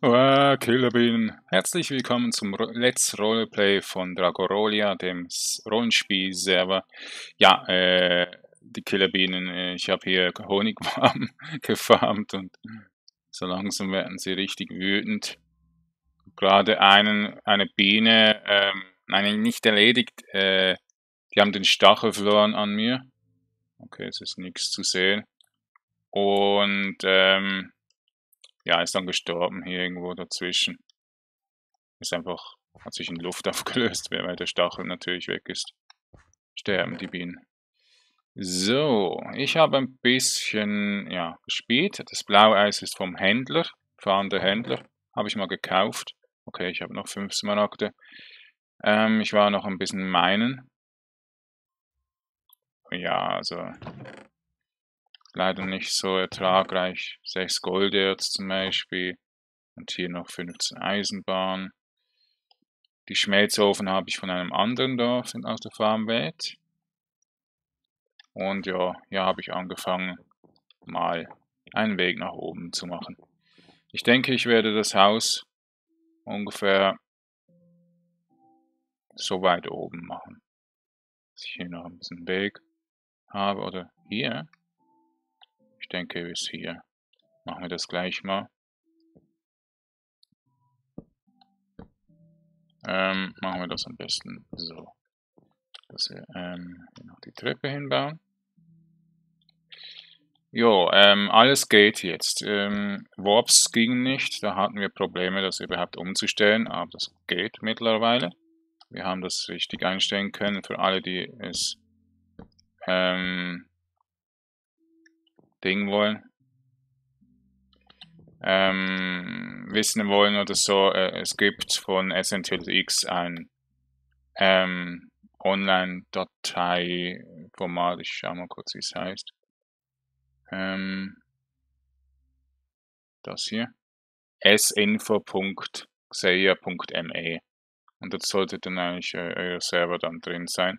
Oh, Killerbienen. Herzlich willkommen zum Let's Roleplay von Dragorolia, dem Rollenspiel-Server. Ja, äh, die Killerbienen, äh, ich habe hier Honigwaben gefarmt und so langsam werden sie richtig wütend. Gerade einen, eine Biene, ähm, nein, nicht erledigt, äh, die haben den Stachel verloren an mir. Okay, es ist nichts zu sehen. Und, ähm, ja, ist dann gestorben hier irgendwo dazwischen. Ist einfach, hat sich in Luft aufgelöst, weil der Stachel natürlich weg ist. Sterben die Bienen. So, ich habe ein bisschen, ja, gespielt. Das Blaueis ist vom Händler, fahrender Händler. Habe ich mal gekauft. Okay, ich habe noch fünf Smaragde. Ähm, ich war noch ein bisschen meinen. Ja, also leider nicht so ertragreich. 6 Golderz zum Beispiel und hier noch 15 Eisenbahn. Die Schmelzofen habe ich von einem anderen Dorf aus der Farmwelt. Und ja, hier habe ich angefangen, mal einen Weg nach oben zu machen. Ich denke, ich werde das Haus ungefähr so weit oben machen. Dass ich hier noch ein bisschen Weg habe oder hier. Ich denke bis hier. Machen wir das gleich mal. Ähm, machen wir das am besten so. Dass wir ähm, noch die Treppe hinbauen. Jo, ähm, alles geht jetzt. Ähm, Warps ging nicht, da hatten wir Probleme, das überhaupt umzustellen, aber das geht mittlerweile. Wir haben das richtig einstellen können für alle, die es ähm, Ding wollen. Ähm, wissen wollen oder so, äh, es gibt von SNTLX ein ähm, Online-Datei-Format, ich schau mal kurz, wie es heißt. Ähm, das hier. sinfo.xeia.me und das sollte dann eigentlich äh, euer Server dann drin sein.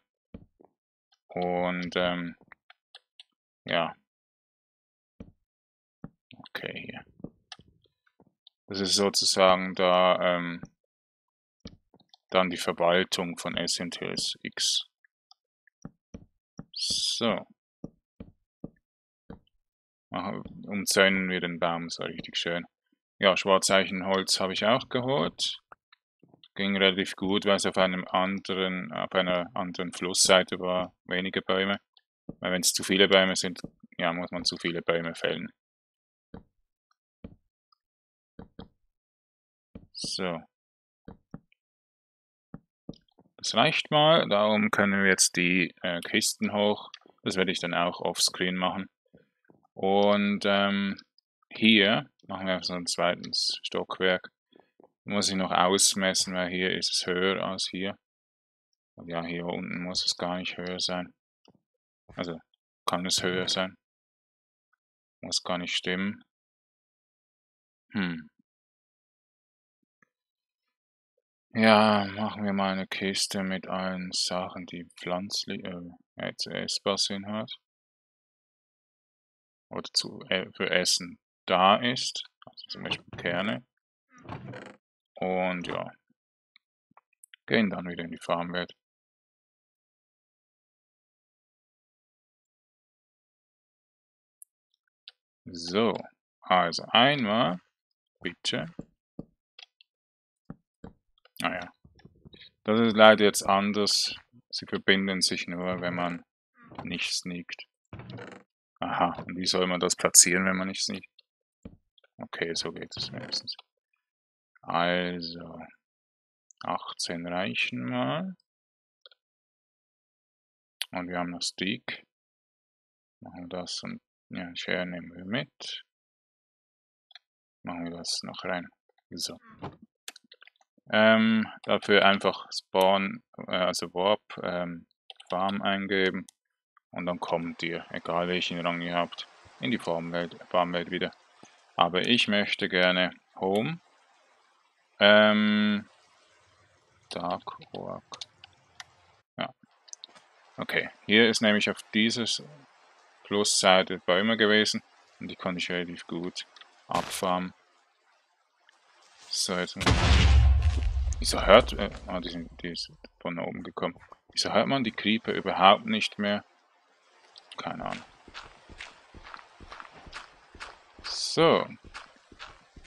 Und ähm, ja, Okay, hier. Das ist sozusagen da ähm, dann die Verwaltung von SNTS X. So. Umzäunen wir den Baum so richtig schön. Ja, Schwarzeichenholz habe ich auch geholt. Ging relativ gut, weil es auf einem anderen, auf einer anderen Flussseite war, weniger Bäume. Weil wenn es zu viele Bäume sind, ja, muss man zu viele Bäume fällen. So. Das reicht mal, darum können wir jetzt die äh, Kisten hoch. Das werde ich dann auch offscreen machen. Und ähm, hier machen wir so ein zweites Stockwerk. Muss ich noch ausmessen, weil hier ist es höher als hier. Ja, hier unten muss es gar nicht höher sein. Also kann es höher sein. Muss gar nicht stimmen. Hm. Ja, machen wir mal eine Kiste mit allen Sachen, die pflanzlich, äh, jetzt essbar sind hat. Oder zu, äh, für Essen da ist. Also zum Beispiel Kerne. Und ja, gehen dann wieder in die Farmwelt. So, also einmal, bitte. Naja, das ist leider jetzt anders. Sie verbinden sich nur, wenn man nicht sneakt. Aha, und wie soll man das platzieren, wenn man nicht sneakt? Okay, so geht es meistens. Also, 18 reichen mal. Und wir haben noch Stick. Machen wir das und ja, Share nehmen wir mit. Machen wir das noch rein. So. Ähm, dafür einfach Spawn, äh, also Warp, ähm, Farm eingeben und dann kommt ihr, egal welchen Rang ihr habt, in die Farmwelt, Farmwelt wieder. Aber ich möchte gerne Home, ähm, Dark Org. Ja. Okay, hier ist nämlich auf dieses Plusseite Bäume gewesen und die konnte ich relativ gut abfarmen. So, jetzt. Wieso hört. Äh, ah, die, sind, die ist von oben gekommen. Wieso hört man die Creeper überhaupt nicht mehr? Keine Ahnung. So.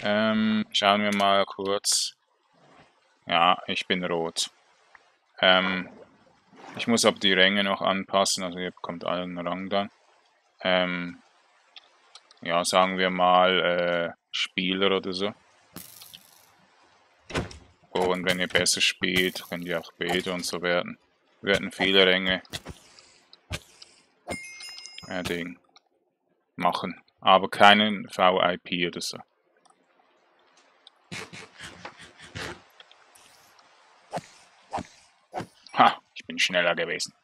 Ähm, schauen wir mal kurz. Ja, ich bin rot. Ähm, ich muss aber die Ränge noch anpassen, also ihr bekommt allen Rang dann. Ähm, ja, sagen wir mal äh, Spieler oder so. Und wenn ihr besser spielt, könnt ihr auch Beta und so werden. Wir werden viele Ränge äh, Ding machen, aber keinen VIP oder so. Ha, ich bin schneller gewesen.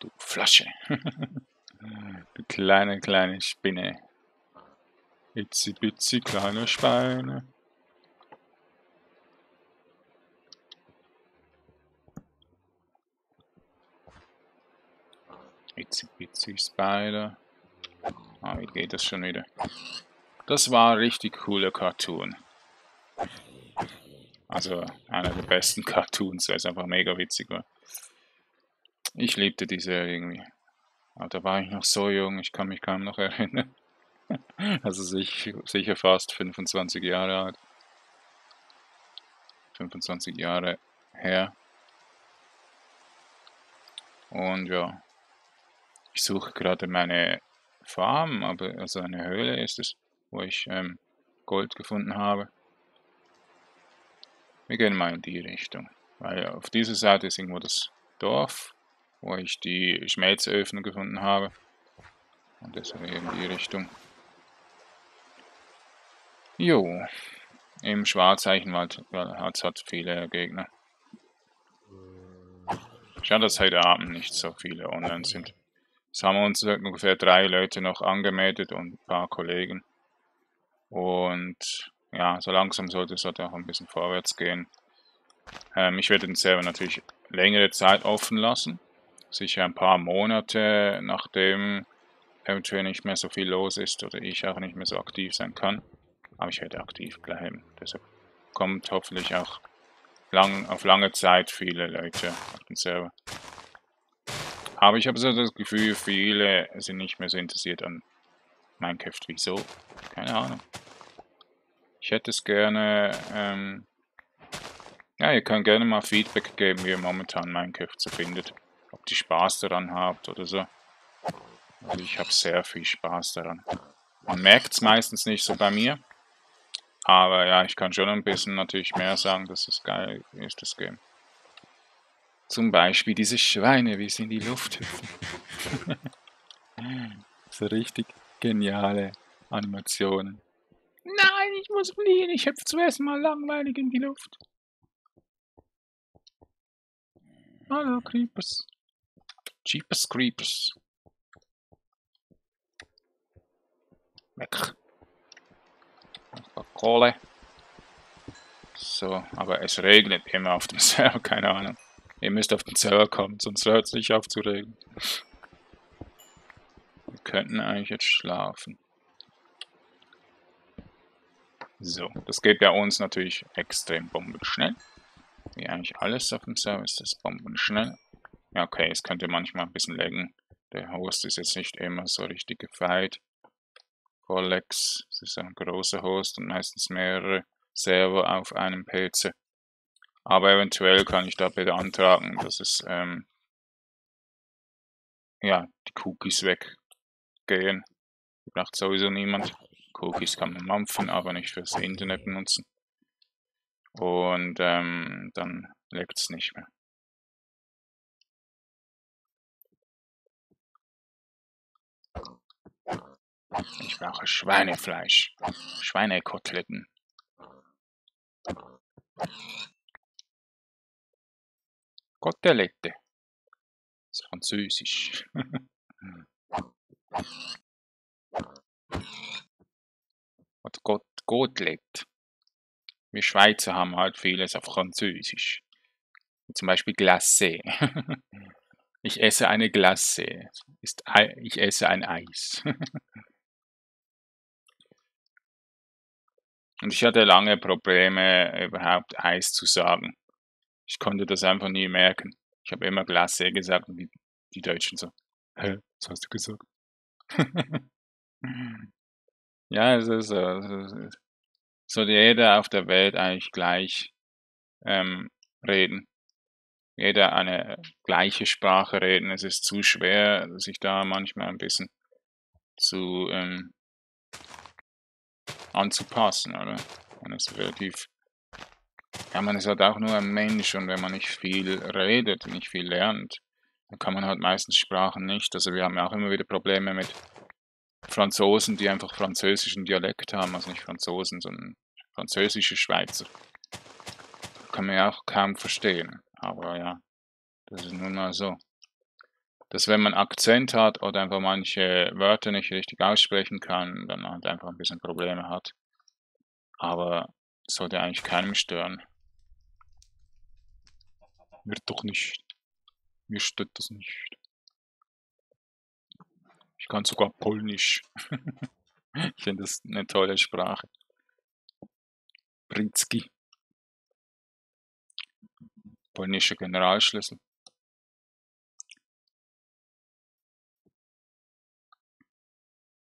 Du Flasche. du kleine, kleine Spinne. Itzi bitzi kleine Speine. Itzi bitzi Spider. Ah, wie geht das schon wieder? Das war ein richtig cooler Cartoon. Also einer der besten Cartoons, weil es einfach mega witzig war. Ich liebte diese irgendwie. Aber da war ich noch so jung, ich kann mich kaum noch erinnern. Also sicher fast 25 Jahre alt. 25 Jahre her. Und ja, ich suche gerade meine Farm, aber also eine Höhle ist es, wo ich ähm, Gold gefunden habe. Wir gehen mal in die Richtung, weil auf dieser Seite ist irgendwo das Dorf, wo ich die Schmelzöfen gefunden habe. Und deshalb in die Richtung. Jo, im Schwarzeichenwald hat es viele Gegner. Schade, dass heute Abend nicht so viele online sind. Es haben uns ungefähr drei Leute noch angemeldet und ein paar Kollegen. Und ja, so langsam sollte es halt auch ein bisschen vorwärts gehen. Ähm, ich werde den Server natürlich längere Zeit offen lassen. Sicher ein paar Monate, nachdem eventuell nicht mehr so viel los ist oder ich auch nicht mehr so aktiv sein kann. Aber ich werde aktiv bleiben. Deshalb kommt hoffentlich auch lang, auf lange Zeit viele Leute auf den Server. Aber ich habe so das Gefühl, viele sind nicht mehr so interessiert an Minecraft. Wieso? Keine Ahnung. Ich hätte es gerne, ähm, ja, ihr könnt gerne mal Feedback geben, wie ihr momentan Minecraft so findet. Ob ihr Spaß daran habt oder so. Also ich habe sehr viel Spaß daran. Man merkt es meistens nicht so bei mir. Aber ja, ich kann schon ein bisschen natürlich mehr sagen, dass es geil ist, das Game. Zum Beispiel diese Schweine, wie sie in die Luft hüpfen. so richtig geniale Animationen. Nein, ich muss fliehen. Ich hüpfe zuerst mal langweilig in die Luft. Hallo, Creepers. Jeepers Creepers. Weg. Kohle. So, aber es regnet immer auf dem Server, keine Ahnung. Ihr müsst auf den Server kommen, sonst hört es nicht auf zu regnen. Wir könnten eigentlich jetzt schlafen. So, das geht bei uns natürlich extrem bombenschnell. Wie eigentlich alles auf dem Server ist das bombenschnell. Ja, okay, es könnte manchmal ein bisschen laggen. Der Host ist jetzt nicht immer so richtig gefeit. Colex, das ist ein großer Host und meistens mehrere Server auf einem PC. Aber eventuell kann ich da beantragen, dass es ähm, ja, die Cookies weggehen. Braucht sowieso niemand. Cookies kann man mampfen, aber nicht fürs Internet benutzen. Und ähm, dann leckt es nicht mehr. Ich brauche Schweinefleisch. Schweinekoteletten. Kotelette. Das ist Französisch. Oder Got Gottlet. Wir Schweizer haben halt vieles auf Französisch. Zum Beispiel Glacé. ich esse eine Glacé. Ich esse ein Eis. Und ich hatte lange Probleme, überhaupt Eis zu sagen. Ich konnte das einfach nie merken. Ich habe immer Glace gesagt und die, die Deutschen so, hä, was hast du gesagt? ja, es ist so. Es ist, sollte jeder auf der Welt eigentlich gleich ähm, reden. Jeder eine gleiche Sprache reden. Es ist zu schwer, sich da manchmal ein bisschen zu ähm, anzupassen, oder? Man ist relativ, ja, man ist halt auch nur ein Mensch und wenn man nicht viel redet, nicht viel lernt, dann kann man halt meistens Sprachen nicht. Also wir haben ja auch immer wieder Probleme mit Franzosen, die einfach französischen Dialekt haben, also nicht Franzosen, sondern französische Schweizer. Kann man ja auch kaum verstehen, aber ja, das ist nun mal so. Dass wenn man Akzent hat oder einfach manche Wörter nicht richtig aussprechen kann, dann halt einfach ein bisschen Probleme hat. Aber sollte eigentlich keinem stören. Wird doch nicht. Mir stört das nicht. Ich kann sogar Polnisch. ich finde das eine tolle Sprache. Britski. Polnischer Generalschlüssel.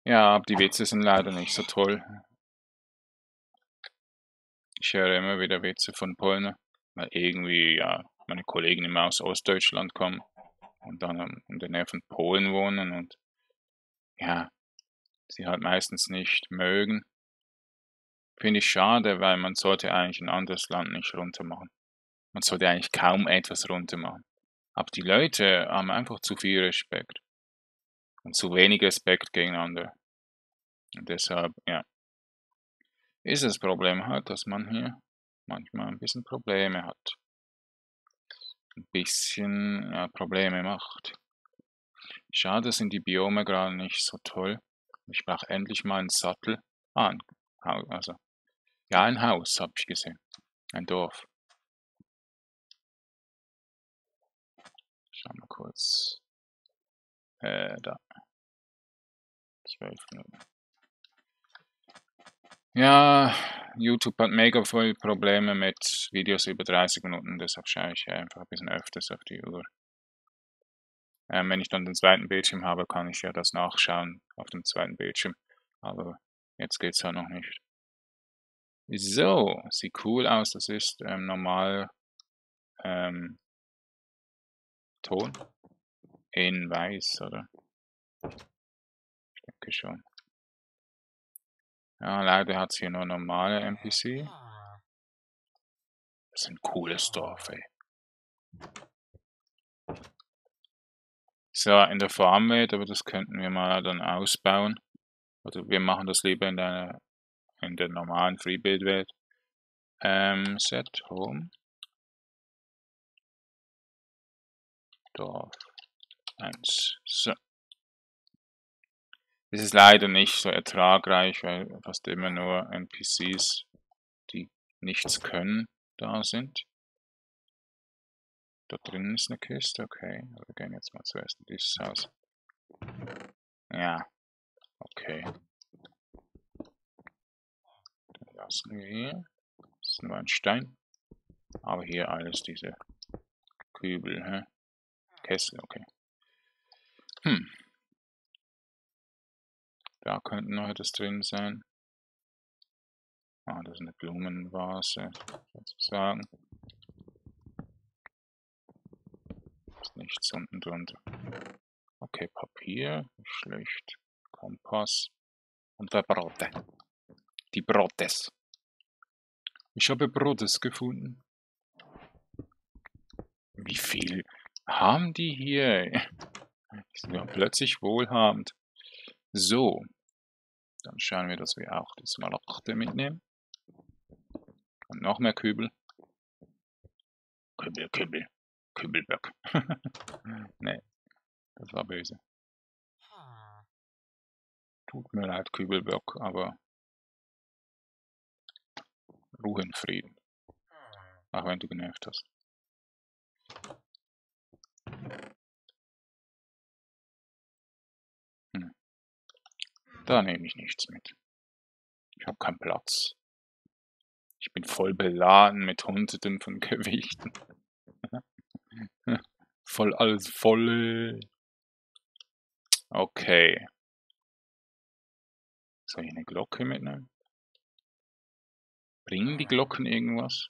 Ja, aber die Witze sind leider nicht so toll. Ich höre immer wieder Witze von Polen, weil irgendwie, ja, meine Kollegen immer aus Ostdeutschland kommen und dann in der Nähe von Polen wohnen und ja, sie halt meistens nicht mögen. Finde ich schade, weil man sollte eigentlich ein anderes Land nicht runtermachen. Man sollte eigentlich kaum etwas runtermachen. Aber die Leute haben einfach zu viel Respekt. Und zu wenig Respekt gegeneinander. Und deshalb, ja, ist das Problem halt, dass man hier manchmal ein bisschen Probleme hat. Ein bisschen ja, Probleme macht. Schade sind die Biome gerade nicht so toll. Ich brauche endlich mal einen Sattel. Ah, also ja, ein Haus habe ich gesehen. Ein Dorf. Schauen wir kurz. Äh, da. Zwölf Minuten. Ja, YouTube hat mega voll Probleme mit Videos über 30 Minuten, deshalb schaue ich einfach ein bisschen öfters auf die Uhr. Ähm, wenn ich dann den zweiten Bildschirm habe, kann ich ja das nachschauen auf dem zweiten Bildschirm. Aber jetzt geht's ja noch nicht. So, sieht cool aus. Das ist ähm, normal ähm, Ton in weiß, oder? Ich denke schon. Ja, leider hat es hier nur normale NPC. Das ist ein cooles Dorf, ey. So, in der Farmwelt, aber das könnten wir mal dann ausbauen. Oder wir machen das lieber in der in der normalen Freebuild-Welt. Ähm, set home. Dorf 1. So. Das ist leider nicht so ertragreich, weil fast immer nur NPCs, die nichts können, da sind. Da drin ist eine Kiste, okay. Wir gehen jetzt mal zuerst in dieses Haus. Ja, okay. lassen wir hier. Das ist nur ein Stein. Aber hier alles diese Kübel, hä? Kessel, okay. Hm. Da könnte noch etwas drin sein. Ah, das ist eine Blumenvase, sozusagen. Ist nichts unten drunter. Okay, Papier, schlecht. Kompass. Und der Brote. Die Brotes. Ich habe Brotes gefunden. Wie viel haben die hier? Die sind ja plötzlich wohlhabend. So. Dann schauen wir, dass wir auch das Malachte mitnehmen. Und noch mehr Kübel. Kübel, Kübel. Kübelböck. nee, das war böse. Tut mir leid, Kübelböck, aber Ruhe in Frieden. Auch wenn du genervt hast. Da nehme ich nichts mit. Ich habe keinen Platz. Ich bin voll beladen mit hunderten von Gewichten. voll alles voll. Okay. Soll ich eine Glocke mitnehmen? Bringen die Glocken irgendwas?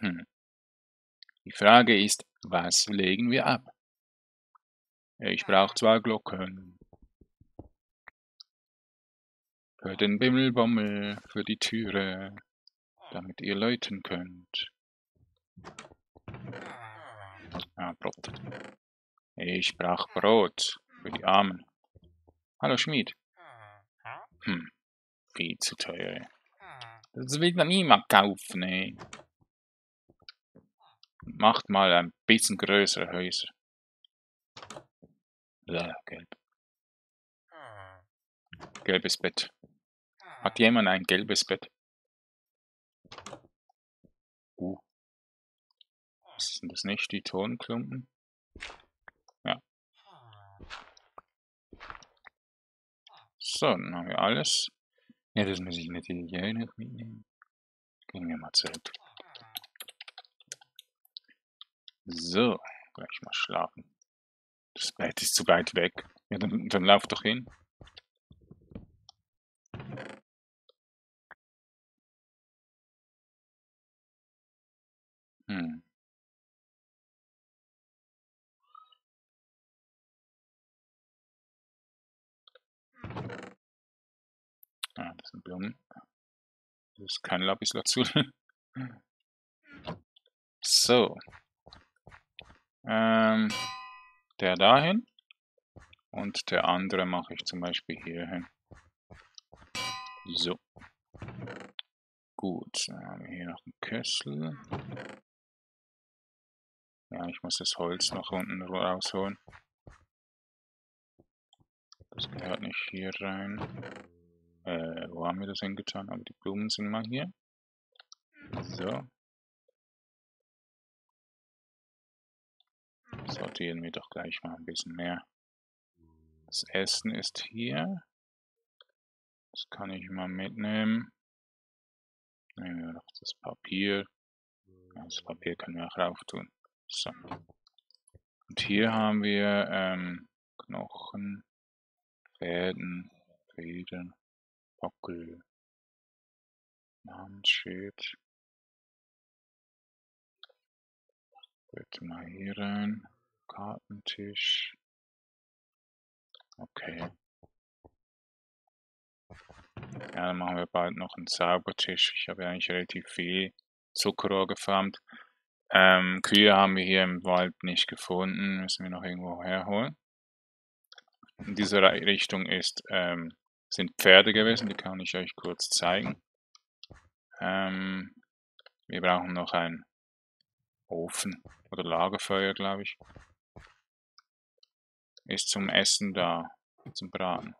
Hm. Die Frage ist, was legen wir ab? Ich brauche zwei Glocken. Für den Bimmelbommel, für die Türe, damit ihr läuten könnt. Ah, Brot. Ich brauch Brot für die Armen. Hallo Schmied. Hm, viel zu teuer. Das will dann niemand kaufen, ey. Macht mal ein bisschen größere Häuser. Ja, gelb. Gelbes Bett. Hat jemand ein gelbes Bett? Uh. Was sind das nicht? Die Tonklumpen? Ja. So, dann haben wir alles. Ja, das muss ich natürlich auch noch mitnehmen. Gehen wir mal zurück. So, gleich mal schlafen. Das Bett ist zu weit weg. Ja, dann, dann lauf doch hin. Hm. Ah, das sind Blumen. Das ist kein Lapislazuli. so. Ähm, der dahin. Und der andere mache ich zum Beispiel hier hin. So. Gut, dann haben wir hier noch einen Kessel. Ja, ich muss das Holz noch unten rausholen. Das gehört nicht hier rein. Äh, wo haben wir das hingetan? Aber die Blumen sind mal hier. So. Sortieren wir doch gleich mal ein bisschen mehr. Das Essen ist hier. Das kann ich mal mitnehmen. Nehmen wir noch das Papier. Das Papier können wir auch rauf tun. So. Und hier haben wir ähm, Knochen, Fäden, Federn, Bockel, Namensschild. Bitte mal hier rein. Kartentisch. Okay. Ja, dann machen wir bald noch einen Zaubertisch. Ich habe ja eigentlich relativ viel Zuckerrohr gefarmt. Ähm, Kühe haben wir hier im Wald nicht gefunden, müssen wir noch irgendwo herholen. In dieser Richtung ist, ähm, sind Pferde gewesen, die kann ich euch kurz zeigen. Ähm, wir brauchen noch einen Ofen oder Lagerfeuer, glaube ich. Ist zum Essen da, zum Braten.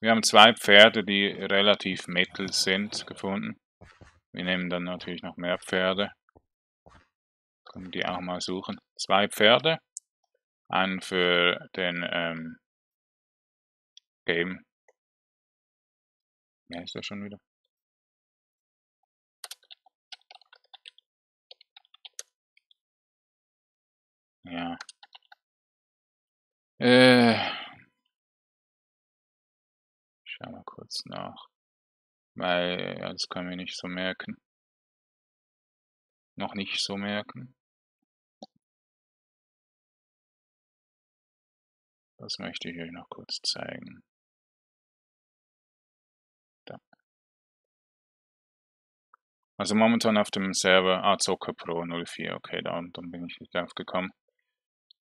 Wir haben zwei Pferde, die relativ mittel sind, gefunden. Wir nehmen dann natürlich noch mehr Pferde. Können die auch mal suchen. Zwei Pferde. Einen für den ähm, Game. Wer ist das schon wieder? Ja. Äh. Schau mal kurz nach. Weil, ja, das können wir nicht so merken. Noch nicht so merken. Das möchte ich euch noch kurz zeigen. Da. Also momentan auf dem Server ah, Pro 04, okay, da, dann bin ich nicht drauf gekommen.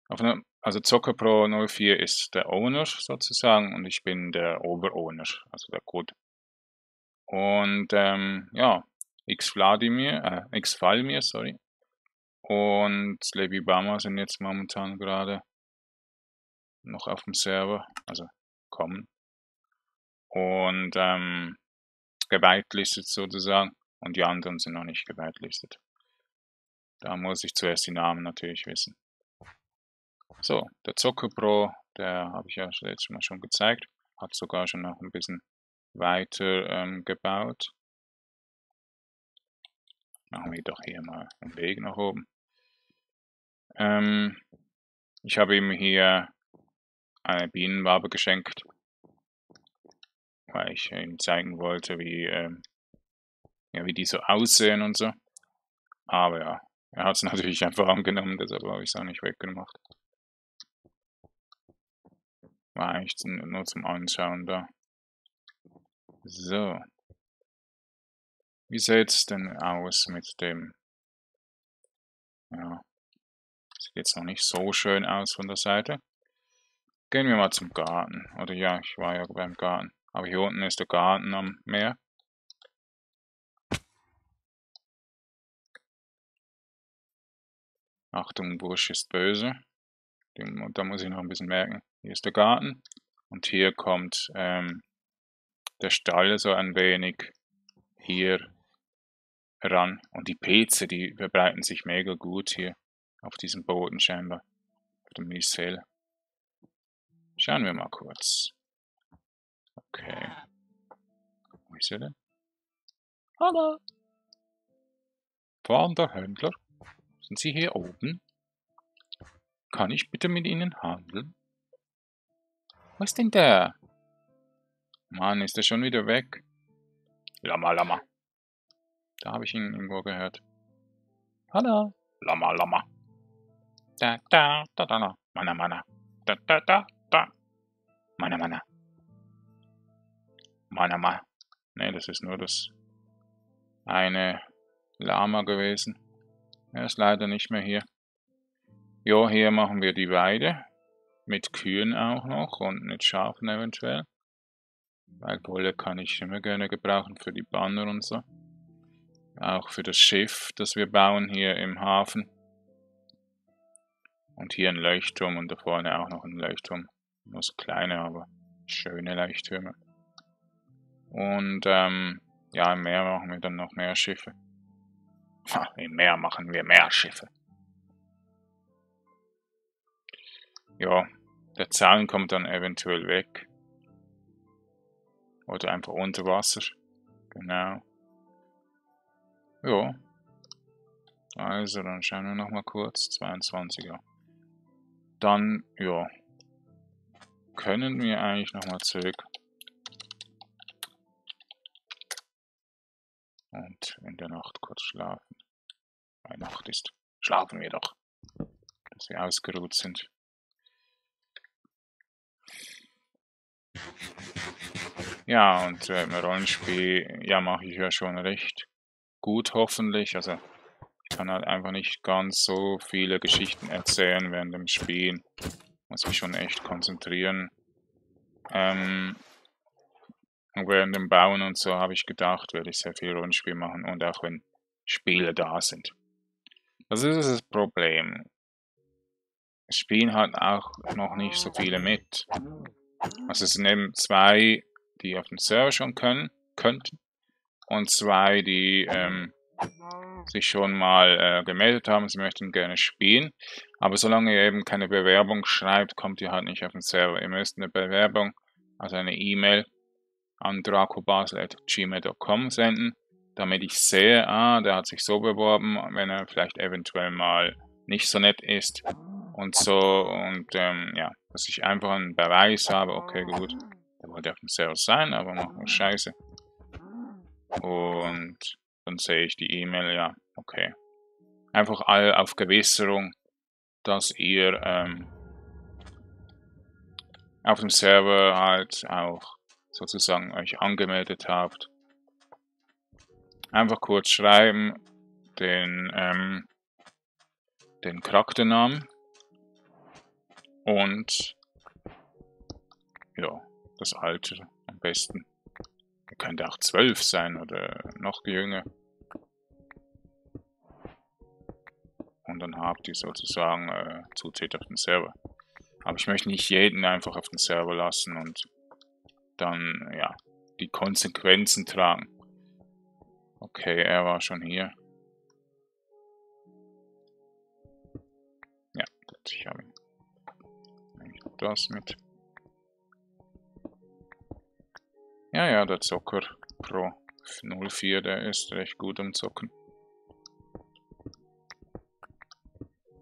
Auf eine, also Zocker Pro 04 ist der Owner sozusagen und ich bin der Oberowner, also der Code und ähm, ja, X-Vladimir, äh, X-Valmir, sorry. Und Levi Bama sind jetzt momentan gerade noch auf dem Server, also kommen. Und ähm, gewitelistet sozusagen. Und die anderen sind noch nicht gewitelistet. Da muss ich zuerst die Namen natürlich wissen. So, der Zocker Pro, der habe ich ja letztes Mal schon gezeigt, hat sogar schon noch ein bisschen weiter ähm, gebaut. Machen wir doch hier mal einen Weg nach oben. Ähm, ich habe ihm hier eine Bienenwabe geschenkt, weil ich ihm zeigen wollte, wie, ähm, ja, wie die so aussehen und so. Aber ja, er hat es natürlich einfach angenommen, deshalb habe ich es auch nicht weggemacht. War eigentlich nur zum Anschauen da. So. Wie sieht es denn aus mit dem? Ja. Sieht jetzt noch nicht so schön aus von der Seite. Gehen wir mal zum Garten. Oder ja, ich war ja beim Garten. Aber hier unten ist der Garten am Meer. Achtung, Bursch ist böse. Da muss ich noch ein bisschen merken. Hier ist der Garten. Und hier kommt ähm, der Stall so ein wenig hier ran. Und die Pilze, die verbreiten sich mega gut hier auf diesem Boden scheinbar. Auf dem Missel. Schauen wir mal kurz. Okay. Wo ist er denn? Hallo. Fahrender Händler. Sind Sie hier oben? Kann ich bitte mit Ihnen handeln? Ist denn der? Mann, ist er schon wieder weg? Lama, Lama. Da habe ich ihn irgendwo gehört. Hallo. Lama, Lama. Da, da, da, da, da. Mana, mana. Da, da, da, da. Mana, mana. Mana, mana. Ne, das ist nur das eine Lama gewesen. Er ist leider nicht mehr hier. Jo, hier machen wir die Weide. Mit Kühen auch noch und mit Schafen eventuell. Weil Wolle kann ich immer gerne gebrauchen für die Banner und so. Auch für das Schiff, das wir bauen hier im Hafen. Und hier ein Leuchtturm und da vorne auch noch ein Leuchtturm. Nur so kleine, aber schöne Leuchttürme. Und ähm, ja, im Meer machen wir dann noch mehr Schiffe. Ha, Im Meer machen wir mehr Schiffe. Ja, der Zaun kommt dann eventuell weg. Oder einfach unter Wasser. Genau. Ja. Also, dann schauen wir nochmal kurz. 22er. Dann, ja. Können wir eigentlich nochmal zurück. Und in der Nacht kurz schlafen. Weil Nacht ist. Schlafen wir doch. Dass wir ausgeruht sind. Ja, und äh, im Rollenspiel, ja, mache ich ja schon recht gut, hoffentlich. Also, ich kann halt einfach nicht ganz so viele Geschichten erzählen während dem Spielen. Muss mich schon echt konzentrieren. Ähm, und während dem Bauen und so habe ich gedacht, werde ich sehr viel Rollenspiel machen und auch wenn Spiele da sind. Das ist das Problem. Spielen halt auch noch nicht so viele mit. Also es sind eben zwei, die auf dem Server schon können, könnten und zwei, die ähm, sich schon mal äh, gemeldet haben, sie möchten gerne spielen. Aber solange ihr eben keine Bewerbung schreibt, kommt ihr halt nicht auf den Server. Ihr müsst eine Bewerbung, also eine E-Mail an dracobasel.gmail.com senden, damit ich sehe, ah, der hat sich so beworben, wenn er vielleicht eventuell mal nicht so nett ist und so und ähm, ja, dass ich einfach einen Beweis habe, okay gut, der wollte auf dem Server sein, aber macht nur Scheiße. Und dann sehe ich die E-Mail, ja, okay. Einfach all auf Gewisserung, dass ihr ähm, auf dem Server halt auch sozusagen euch angemeldet habt. Einfach kurz schreiben, den, ähm, den Charakternamen und ja, das Alter am besten. Er könnte auch zwölf sein oder noch jünger. Und dann habt ihr sozusagen äh, Zutritt auf den Server. Aber ich möchte nicht jeden einfach auf den Server lassen und dann, ja, die Konsequenzen tragen. Okay, er war schon hier. Ja, ich habe ihn. Das mit. Ja, ja, der Zocker Pro 04, der ist recht gut am Zocken.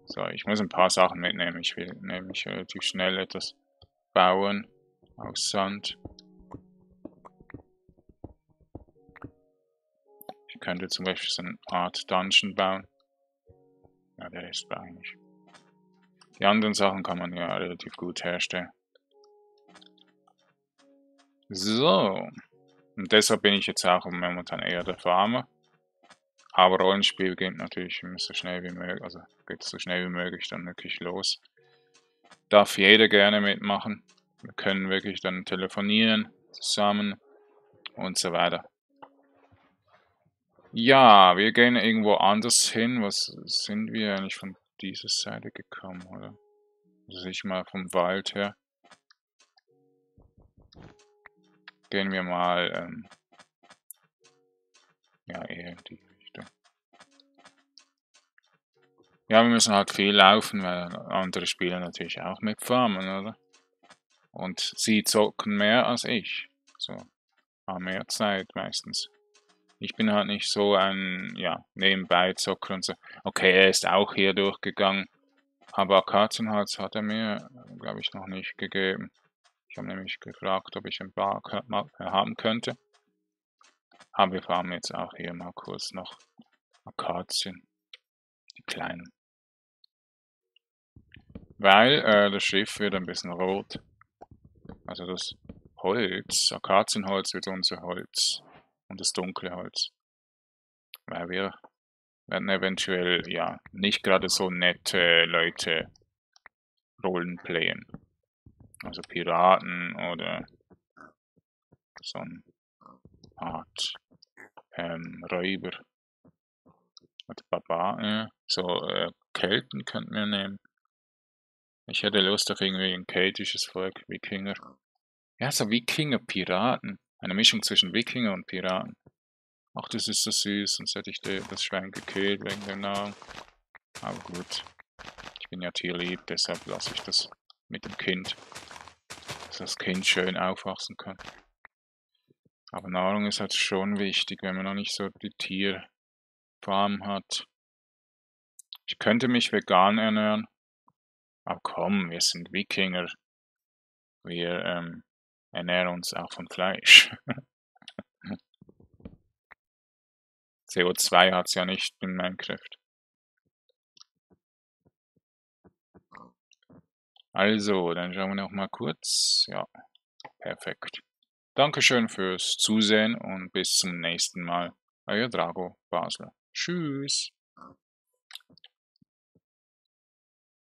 So, ich muss ein paar Sachen mitnehmen. Ich will nämlich relativ schnell etwas bauen aus Sand. Ich könnte zum Beispiel so eine Art Dungeon bauen. Ja, der ist eigentlich. Die anderen Sachen kann man ja relativ gut herstellen. So. Und deshalb bin ich jetzt auch momentan eher der Farmer. Aber Rollenspiel geht natürlich so schnell wie möglich, also geht so schnell wie möglich dann wirklich los. Darf jeder gerne mitmachen. Wir können wirklich dann telefonieren zusammen und so weiter. Ja, wir gehen irgendwo anders hin. Was sind wir eigentlich von dieser Seite gekommen, oder? Also ich mal vom Wald her. Gehen wir mal, ähm, ja, eher in die Richtung. Ja, wir müssen halt viel laufen, weil andere Spieler natürlich auch mitfarmen, oder? Und sie zocken mehr als ich. So, haben mehr Zeit meistens. Ich bin halt nicht so ein, ja, nebenbei Zocker und so. Okay, er ist auch hier durchgegangen. Aber Akazienholz hat er mir, glaube ich, noch nicht gegeben. Ich habe nämlich gefragt, ob ich ein paar haben könnte. Aber wir fahren jetzt auch hier mal kurz noch Akazien. Die kleinen. Weil äh, das Schiff wird ein bisschen rot. Also das Holz, Akazienholz wird unser Holz und das dunkle Holz. Weil wir werden eventuell ja nicht gerade so nette Leute Rollenplayen. Also Piraten oder so eine Art ähm, Räuber oder Barbaren. So äh, Kelten könnten wir nehmen. Ich hätte Lust auf irgendwie ein keltisches Volk, Wikinger. Ja, so Wikinger, Piraten. Eine Mischung zwischen Wikinger und Piraten. Ach, das ist so süß, sonst hätte ich das Schwein gekillt wegen der Nahrung. Aber gut. Ich bin ja tierlieb, deshalb lasse ich das mit dem Kind. Dass das Kind schön aufwachsen kann. Aber Nahrung ist halt schon wichtig, wenn man noch nicht so die Tierfarm hat. Ich könnte mich vegan ernähren, aber komm, wir sind Wikinger. Wir ähm, ernähren uns auch von Fleisch. CO2 hat es ja nicht in Minecraft. Also, dann schauen wir noch mal kurz. Ja, perfekt. Dankeschön fürs Zusehen und bis zum nächsten Mal. Euer Drago Basler. Tschüss.